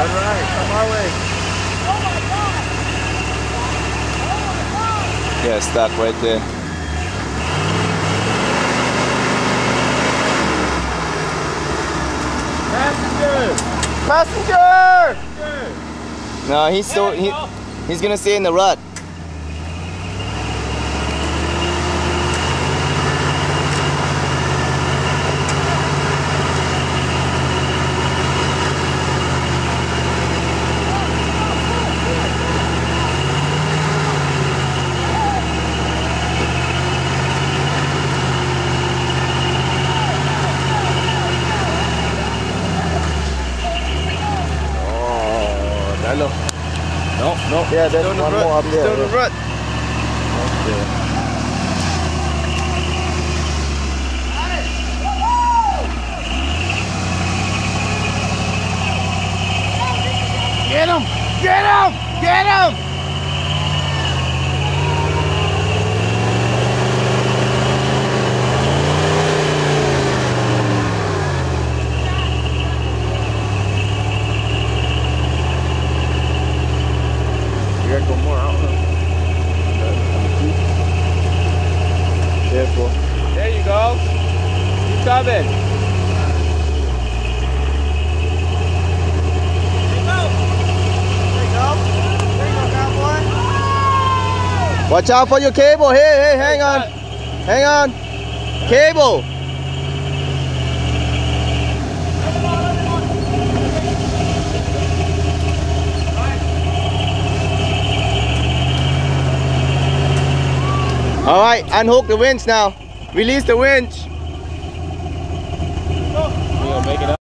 All right, come our way. Oh my God! Oh my God! Yes, that right there. Passenger! Passenger! No, he's still, he, he's gonna stay in the rut. No, no. Yeah, there's Still the one rut. more up there, Still in the yeah. rut. Get him! Get him! Get him! You gotta go more out. Careful. There you go. Keep coming. Watch out for your cable. Hey, hey, hang on. Hang on. Cable. All right, unhook the winch now. Release the winch.